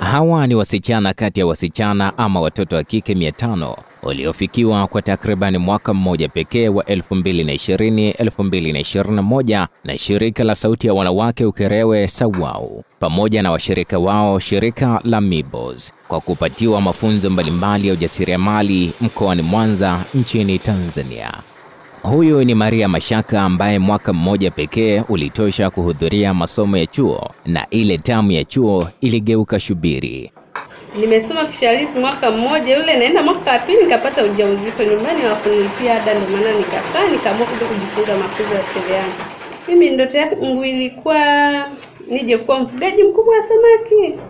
Hawa ni wasichana kati ya wasichana ama watoto wa kike 500 waliofikiwa kwa takribani mwaka mmoja pekee wa 2020-2021 na shirika la Sauti ya Wanawake Ukerewe SAWAU pamoja na washirika wao shirika la Mibos kwa kupatiwa mafunzo mbalimbali ya ujasiriamali mkoani Mwanza nchini Tanzania. Huyu ni Maria Mashaka ambaye mwaka mmoja pekee ulitosha kuhudhuria masomo ya chuo na ile tamu ya chuo iligeuka shubiri. Nimesoma fishalizi mwaka mmoja, yule naenda mwaka wa pili nikapata ujauzito nyumbani, hawakunilipia ada, ndio maana nikakaa nikaamua kuja kujifunza mafunzo ya cherehani. Mimi ndoto yangu ilikuwa nije kuwa mfugaji mkubwa wa samaki.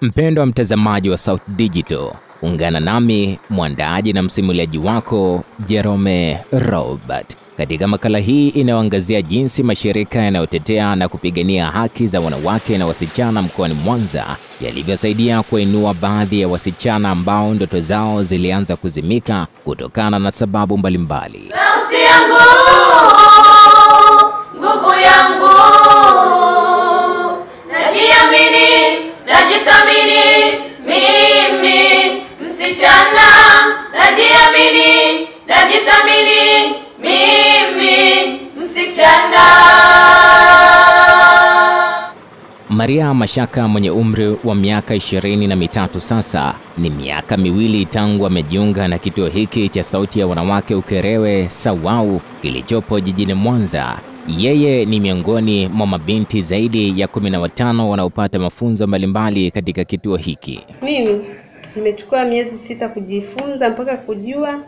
Mpendo wa mtazamaji wa South Digital, ungana nami mwandaaji na msimuliaji wako Jerome Robert katika makala hii inayoangazia jinsi mashirika yanayotetea na kupigania haki za wanawake na wasichana mkoani Mwanza yalivyosaidia kuinua baadhi ya wasichana ambao ndoto zao zilianza kuzimika kutokana na sababu mbalimbali. Sauti Mashaka mwenye umri wa miaka ishirini na mitatu sasa, ni miaka miwili tangu amejiunga na kituo hiki cha Sauti ya Wanawake Ukerewe SAWAU kilichopo jijini Mwanza. Yeye ni miongoni mwa mabinti zaidi ya kumi na watano wanaopata mafunzo mbalimbali katika kituo hiki. Mimi nimechukua miezi sita kujifunza mpaka kujua,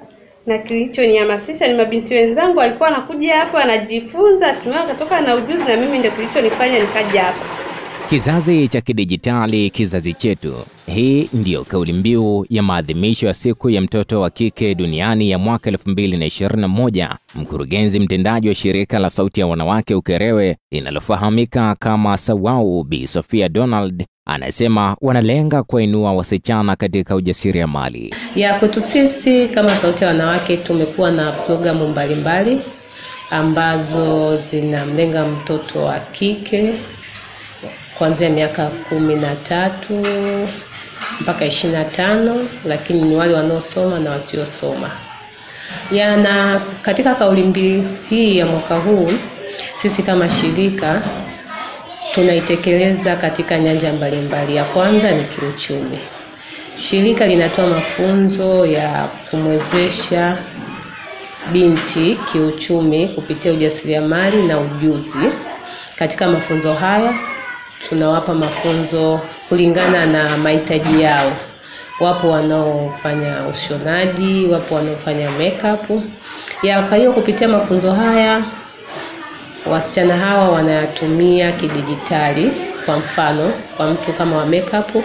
na kilichonihamasisha ni mabinti wenzangu walikuwa wanakuja hapa wanajifunza, hatimaye wakatoka na ujuzi, na mimi ndio kilichonifanya nikaja hapa. Kizazi cha kidijitali, kizazi chetu. Hii ndiyo kauli mbiu ya maadhimisho ya siku ya mtoto wa kike duniani ya mwaka 2021. Mkurugenzi mtendaji wa shirika la Sauti ya Wanawake Ukerewe linalofahamika kama SAWAU, Bi Sofia Donald anasema wanalenga kuwainua wasichana katika ujasiriamali. Ya kwetu sisi kama Sauti ya Wanawake tumekuwa na programu mbalimbali ambazo zinamlenga mtoto wa kike kuanzia miaka kumi na tatu mpaka ishirini na tano lakini ni wale wanaosoma na wasiosoma. Ya na katika kauli mbiu hii ya mwaka huu sisi kama shirika tunaitekeleza katika nyanja mbalimbali. Ya kwanza ni kiuchumi. Shirika linatoa mafunzo ya kumwezesha binti kiuchumi kupitia ujasiriamali na ujuzi. Katika mafunzo haya tunawapa mafunzo kulingana na mahitaji yao. Wapo wanaofanya ushonaji, wapo wanaofanya makeup. Ya kwa hiyo kupitia mafunzo haya wasichana hawa wanayatumia kidijitali. Kwa mfano, kwa mtu kama wa makeup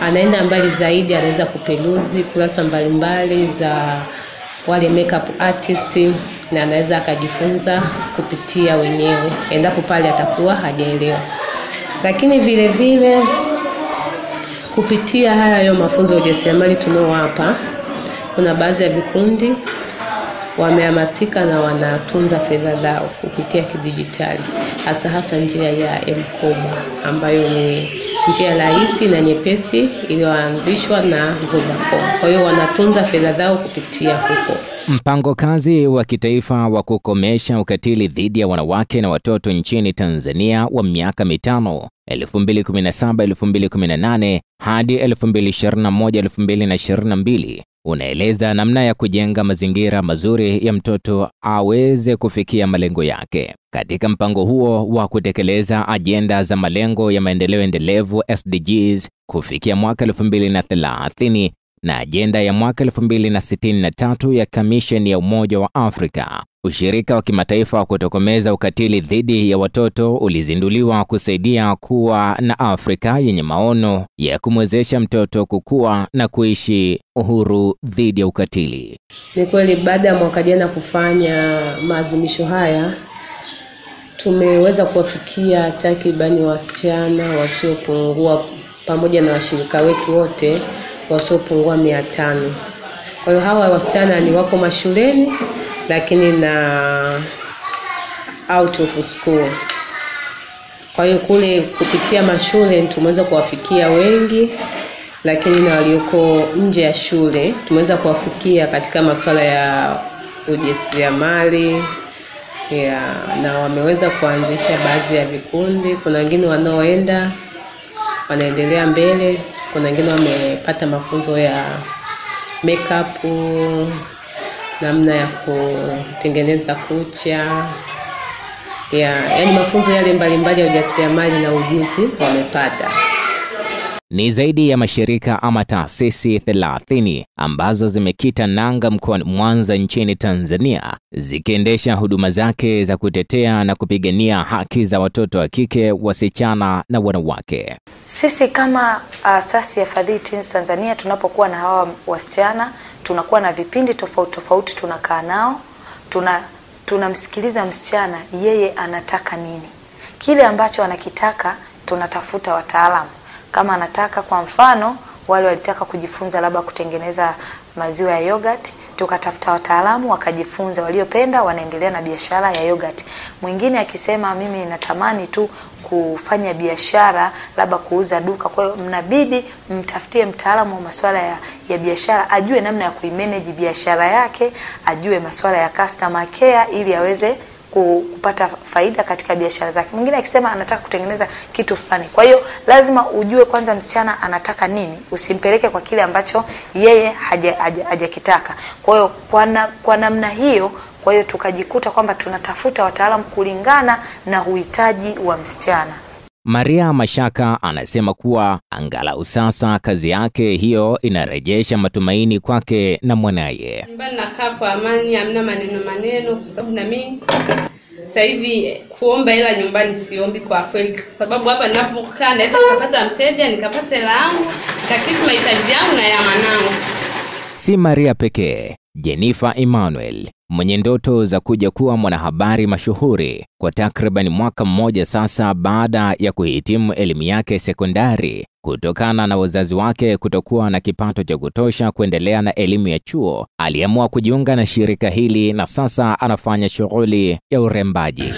anaenda mbali zaidi, anaweza kupeluzi kurasa mbalimbali za wale makeup artist na anaweza akajifunza kupitia wenyewe endapo pale atakuwa hajaelewa. Lakini vile vile kupitia haya hayo mafunzo ya ujasiriamali tunaowapa, kuna baadhi ya vikundi wamehamasika na wanatunza fedha zao kupitia kidijitali, hasa hasa njia ya M-Kopa ambayo ni njia rahisi na nyepesi iliyoanzishwa na Vodacom. Kwa hiyo wanatunza fedha zao kupitia huko. Mpango kazi wa kitaifa wa kukomesha ukatili dhidi ya wanawake na watoto nchini Tanzania wa miaka mitano 2017-2018 hadi 2021-2022 unaeleza namna ya kujenga mazingira mazuri ya mtoto aweze kufikia malengo yake. Katika mpango huo wa kutekeleza ajenda za malengo ya maendeleo endelevu SDGs kufikia mwaka 2030 na ajenda ya mwaka 2063 ya Kamisheni ya Umoja wa Afrika. Ushirika wa kimataifa wa kutokomeza ukatili dhidi ya watoto ulizinduliwa kusaidia kuwa na Afrika yenye maono ya kumwezesha mtoto kukua na kuishi uhuru dhidi ya ukatili. Ni kweli baada ya mwaka jana kufanya maazimisho haya tumeweza kuwafikia takribani wasichana wasiopungua pamoja na washirika wetu wote wasiopungua mia tano. Kwa hiyo hawa wasichana ni wako mashuleni lakini na out of school. Kwa hiyo kule kupitia mashule tumeweza kuwafikia wengi, lakini na walioko nje ya shule tumeweza kuwafikia katika masuala ya ujasiriamali ya, na wameweza kuanzisha baadhi ya vikundi. Kuna wengine wanaoenda wanaendelea mbele, kuna wengine wamepata mafunzo ya makeup, namna ya kutengeneza kucha ya, yani mafunzo yale mbalimbali ya ujasiriamali na ujuzi wamepata. Ni zaidi ya mashirika ama taasisi 30 ambazo zimekita nanga mkoani Mwanza nchini Tanzania zikiendesha huduma zake za kutetea na kupigania haki za watoto wa kike, wasichana na wanawake. Sisi kama asasi ya Fadhili Teens Tanzania tunapokuwa na hawa wasichana, tunakuwa na vipindi tofauti tofauti, tunakaa nao, tuna tunamsikiliza msichana, yeye anataka nini, kile ambacho anakitaka, tunatafuta wataalamu. Kama anataka kwa mfano, wale walitaka kujifunza labda kutengeneza maziwa ya yogurt, tukatafuta wataalamu wakajifunza, waliopenda wanaendelea na biashara ya yogurt. Mwingine akisema mimi natamani tu kufanya biashara labda kuuza duka, kwa hiyo mnabidi mtafutie mtaalamu wa masuala ya, ya biashara ajue namna ya kuimanage biashara yake, ajue masuala ya customer care ili aweze kupata faida katika biashara zake. Mwingine akisema anataka kutengeneza kitu fulani. Kwa hiyo lazima ujue kwanza msichana anataka nini, usimpeleke kwa kile ambacho yeye hajakitaka. Haja, kwa hiyo kwa, na, kwa namna hiyo, kwa hiyo tukajikuta kwamba tunatafuta wataalamu kulingana na uhitaji wa msichana. Maria Mashaka anasema kuwa angalau sasa kazi yake hiyo inarejesha matumaini kwake na mwanaye. Nyumbani nakaa kwa amani, amna maneno maneno, kwa sababu na mimi sasa hivi kuomba hela nyumbani siombi kwa kweli, kwa sababu hapa ninapokaa naweza nikapata mteja nikapata hela yangu nikakidhi mahitaji yangu na ya mwanangu. Si Maria pekee. Jennifer Emmanuel mwenye ndoto za kuja kuwa mwanahabari mashuhuri kwa takriban mwaka mmoja sasa baada ya kuhitimu elimu yake sekondari kutokana na wazazi wake kutokuwa na kipato cha kutosha kuendelea na elimu ya chuo, aliamua kujiunga na shirika hili na sasa anafanya shughuli ya urembaji.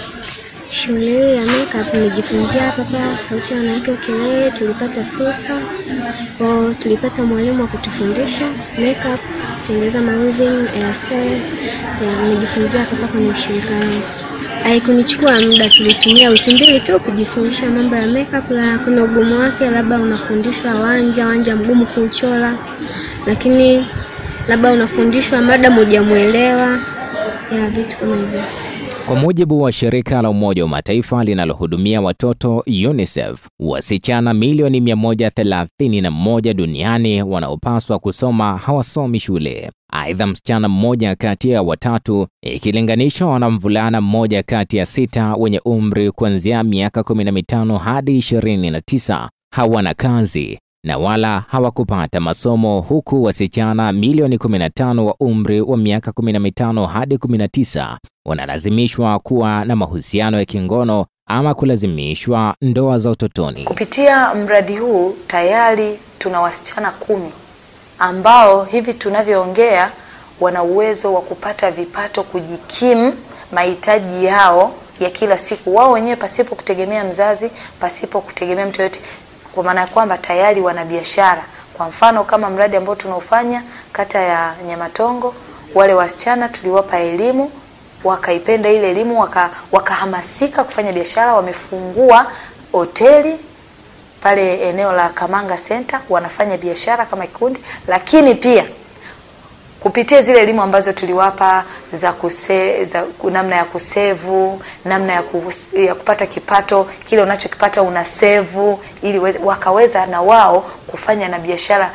Shule ya makeup nimejifunzia hapa Sauti ya Wanawake Ukerewe. Tulipata fursa kwa, tulipata mwalimu wa kutufundisha makeup, kutengeneza mawiving, hairstyle. Nimejifunzia hapa kwenye ushirika wangu. Haikunichukua muda, tulitumia wiki mbili tu kujifundisha mambo ya makeup, na kuna ugumu wake, labda unafundishwa wanja wanja mgumu kuuchora, lakini labda unafundishwa mada hujamuelewa, ya vitu kama hivyo. Kwa mujibu wa shirika la Umoja wa Mataifa linalohudumia watoto UNICEF, wasichana milioni 131 duniani wanaopaswa kusoma hawasomi shule. Aidha, msichana mmoja kati ya watatu ikilinganishwa na mvulana mmoja kati ya sita wenye umri kuanzia miaka 15 hadi 29 hawana kazi na wala hawakupata masomo, huku wasichana milioni 15 wa umri wa miaka 15 hadi 19 wanalazimishwa kuwa na mahusiano ya kingono ama kulazimishwa ndoa za utotoni. Kupitia mradi huu tayari tuna wasichana kumi ambao hivi tunavyoongea wana uwezo wa kupata vipato kujikimu mahitaji yao ya kila siku wao wenyewe pasipo kutegemea mzazi, pasipo kutegemea mtu yoyote, kwa maana ya kwamba tayari wana biashara. Kwa mfano kama mradi ambao tunaofanya kata ya Nyamatongo, wale wasichana tuliwapa elimu wakaipenda ile elimu waka, wakahamasika kufanya biashara. Wamefungua hoteli pale eneo la Kamanga Center, wanafanya biashara kama kikundi, lakini pia kupitia zile elimu ambazo tuliwapa za, kuse, za namna ya kusevu, namna ya, kus, ya kupata kipato kile unachokipata una sevu, ili weze, wakaweza na wao kufanya na biashara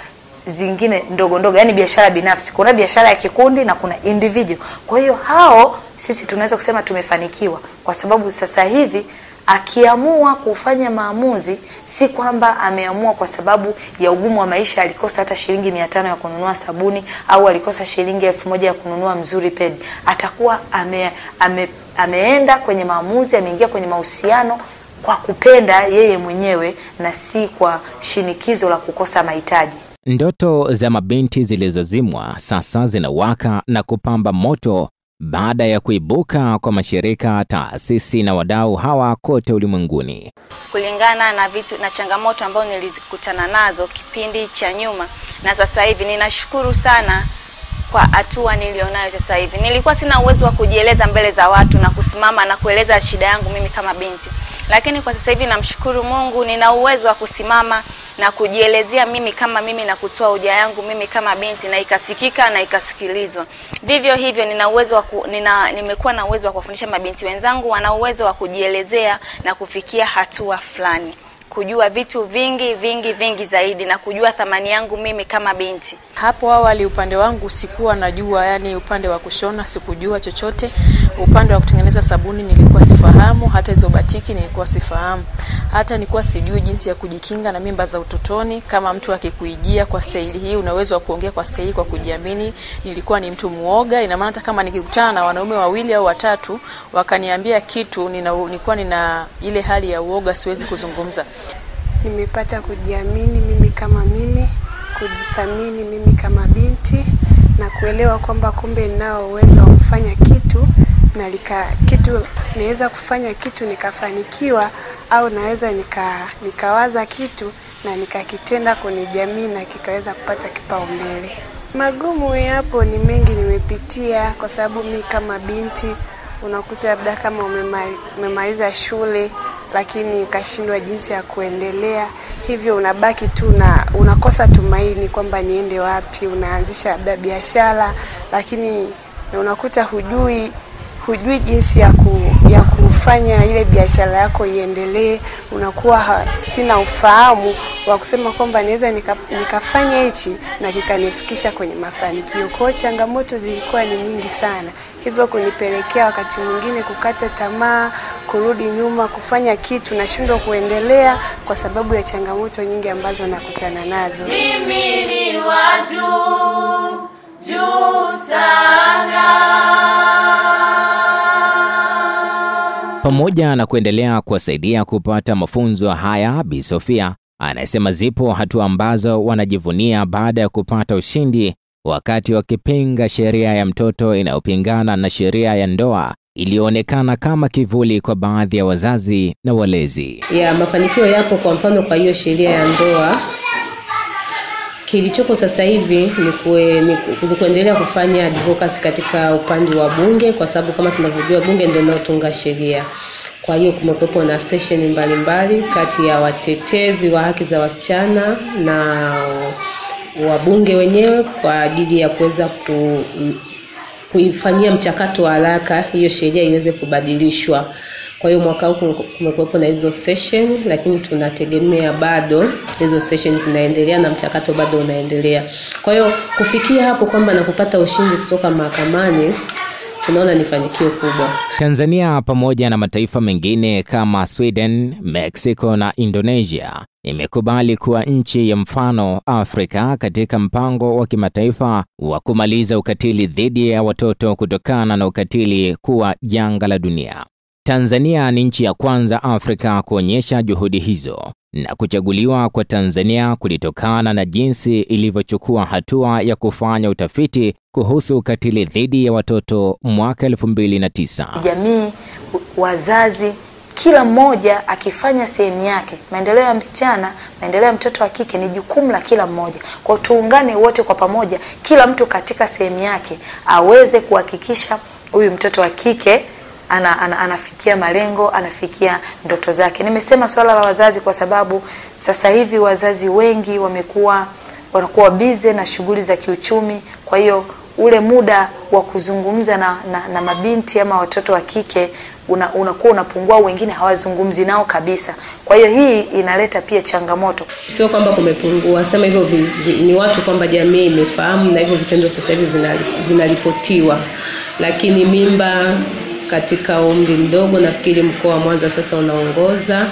zingine ndogo ndogo, yani biashara binafsi. Kuna biashara ya kikundi na kuna individual. Kwa hiyo hao sisi tunaweza kusema tumefanikiwa, kwa sababu sasa hivi akiamua kufanya maamuzi, si kwamba ameamua kwa sababu ya ugumu wa maisha, alikosa hata shilingi mia tano ya kununua sabuni au alikosa shilingi elfu moja ya kununua mzuri pedi, atakuwa ame, ame, ameenda kwenye maamuzi, ameingia kwenye mahusiano kwa kupenda yeye mwenyewe na si kwa shinikizo la kukosa mahitaji. Ndoto za mabinti zilizozimwa sasa zinawaka na kupamba moto baada ya kuibuka kwa mashirika, taasisi na wadau hawa kote ulimwenguni. kulingana na vitu na changamoto ambazo nilizikutana nazo kipindi cha nyuma na sasa hivi. Ninashukuru sana kwa hatua nilionayo sasa hivi. Nilikuwa sina uwezo wa kujieleza mbele za watu na kusimama na kueleza shida yangu mimi kama binti, lakini kwa sasa hivi namshukuru Mungu, nina uwezo wa kusimama na kujielezea mimi kama mimi na kutoa hoja yangu mimi kama binti na ikasikika na ikasikilizwa. Vivyo hivyo nina uwezo wa nina nimekuwa na uwezo wa kuwafundisha mabinti wenzangu wana uwezo wa kujielezea na kufikia hatua fulani, kujua vitu vingi vingi vingi zaidi na kujua thamani yangu mimi kama binti. Hapo awali upande wangu sikuwa najua, yani upande wa kushona sikujua chochote. Upande wa kutengeneza sabuni nilikuwa sifahamu, hata hizo batiki nilikuwa sifahamu, hata nilikuwa sijui jinsi ya kujikinga na mimba za utotoni. Kama mtu akikuijia kwa staili hii, una uwezo wa kuongea kwa staili kwa kujiamini. Nilikuwa ni mtu muoga, ina maana hata kama nikikutana na wanaume wawili au watatu wakaniambia kitu, nina, nilikuwa nina ile hali ya uoga, siwezi kuzungumza. Nimepata kujiamini mimi kama kujithamini mimi kama binti na kuelewa kwamba kumbe ninao uwezo wa kufanya kitu na lika, kitu naweza kufanya kitu nikafanikiwa au naweza nika, nikawaza kitu na nikakitenda kwenye jamii na kikaweza kupata kipaumbele. Magumu yapo ni mengi nimepitia, kwa sababu mi kama binti unakuta labda kama umemaliza shule lakini ukashindwa jinsi ya kuendelea, hivyo unabaki tu na unakosa tumaini kwamba niende wapi. Unaanzisha labda biashara, lakini unakuta hujui hujui jinsi ya, ku, ya kufanya ile biashara yako iendelee. Unakuwa sina ufahamu wa kusema kwamba naweza nika, nikafanya hichi na kikanifikisha kwenye mafanikio. Kwa hiyo changamoto zilikuwa ni nyingi sana, hivyo kunipelekea wakati mwingine kukata tamaa, kurudi nyuma, kufanya kitu nashindwa kuendelea kwa sababu ya changamoto nyingi ambazo nakutana nazo. Mimi ni wa juu juu sana. Pamoja na kuendelea kuwasaidia kupata mafunzo haya, Bi Sofia anasema zipo hatua ambazo wanajivunia baada ya kupata ushindi wakati wakipinga sheria ya mtoto inayopingana na sheria ya ndoa iliyoonekana kama kivuli kwa baadhi ya wazazi na walezi. ya mafanikio yapo. Kwa mfano, kwa hiyo sheria ya ndoa, kilichopo sasa hivi ni, kue, ni, ku- kuendelea kufanya advocacy katika upande wa bunge, kwa sababu kama tunavyojua bunge ndio linalotunga sheria. Kwa hiyo kumekuwepo na sesheni mbalimbali kati ya watetezi wa haki za wasichana na wabunge wenyewe kwa ajili ya kuweza ku, kuifanyia mchakato wa haraka hiyo sheria iweze kubadilishwa. Kwa hiyo mwaka huu kumekuwepo na hizo session, lakini tunategemea bado hizo session zinaendelea na mchakato bado unaendelea. Kwa hiyo kufikia hapo kwamba na kupata ushindi kutoka mahakamani tunaona ni fanikio kubwa. Tanzania pamoja na mataifa mengine kama Sweden, Mexico na Indonesia imekubali kuwa nchi ya mfano Afrika katika mpango wa kimataifa wa kumaliza ukatili dhidi ya watoto kutokana na ukatili kuwa janga la dunia. Tanzania ni nchi ya kwanza Afrika kuonyesha juhudi hizo na kuchaguliwa kwa Tanzania kulitokana na jinsi ilivyochukua hatua ya kufanya utafiti kuhusu ukatili dhidi ya watoto mwaka 2009. Jamii, wazazi, kila mmoja akifanya sehemu yake. Maendeleo ya msichana, maendeleo ya mtoto wa kike ni jukumu la kila mmoja. Kwa tuungane wote kwa pamoja, kila mtu katika sehemu yake aweze kuhakikisha huyu mtoto wa kike ana, ana, anafikia malengo, anafikia ndoto zake. Nimesema swala la wazazi kwa sababu sasa hivi wazazi wengi wamekuwa wanakuwa bize na shughuli za kiuchumi, kwa hiyo ule muda wa kuzungumza na, na, na mabinti ama watoto wa kike una, unakuwa unapungua, wengine hawazungumzi nao kabisa. Kwa hiyo hii inaleta pia changamoto. Sio kwamba kumepungua, sema hivyo ni watu kwamba jamii imefahamu na hivyo vitendo sasa hivi vinalipotiwa, lakini mimba katika umri mdogo. Nafikiri mkoa wa Mwanza sasa unaongoza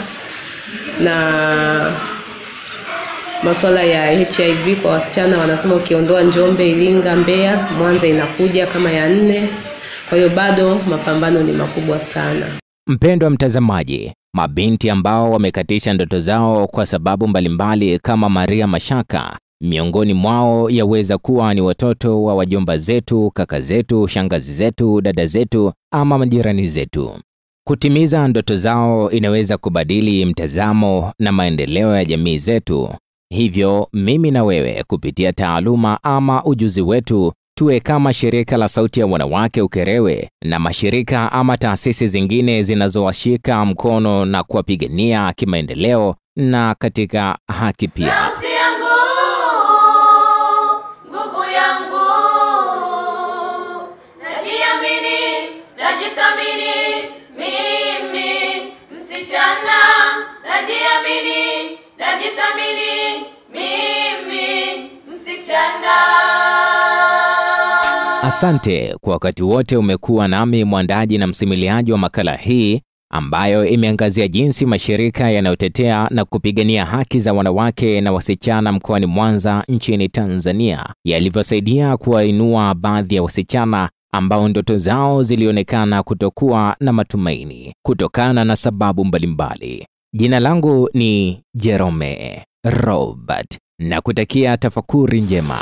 na masuala ya HIV kwa wasichana, wanasema ukiondoa Njombe, Iringa, Mbeya, Mwanza inakuja kama ya nne. Kwa hiyo bado mapambano ni makubwa sana. Mpendwa mtazamaji, mabinti ambao wamekatisha ndoto zao kwa sababu mbalimbali kama Maria Mashaka, miongoni mwao yaweza kuwa ni watoto wa wajomba zetu, kaka zetu, shangazi zetu, dada zetu ama majirani zetu. Kutimiza ndoto zao inaweza kubadili mtazamo na maendeleo ya jamii zetu. Hivyo mimi na wewe kupitia taaluma ama ujuzi wetu tuwe kama shirika la Sauti ya Wanawake Ukerewe na mashirika ama taasisi zingine zinazowashika mkono na kuwapigania kimaendeleo na katika haki pia. Mimi msichana. Asante kwa wakati wote umekuwa nami mwandaji na msimiliaji wa makala hii ambayo imeangazia jinsi mashirika yanayotetea na kupigania haki za wanawake na wasichana mkoani Mwanza nchini Tanzania yalivyosaidia kuwainua baadhi ya wasichana ambao ndoto zao zilionekana kutokuwa na matumaini kutokana na sababu mbalimbali. Jina langu ni Jerome Robert na kutakia tafakuri njema.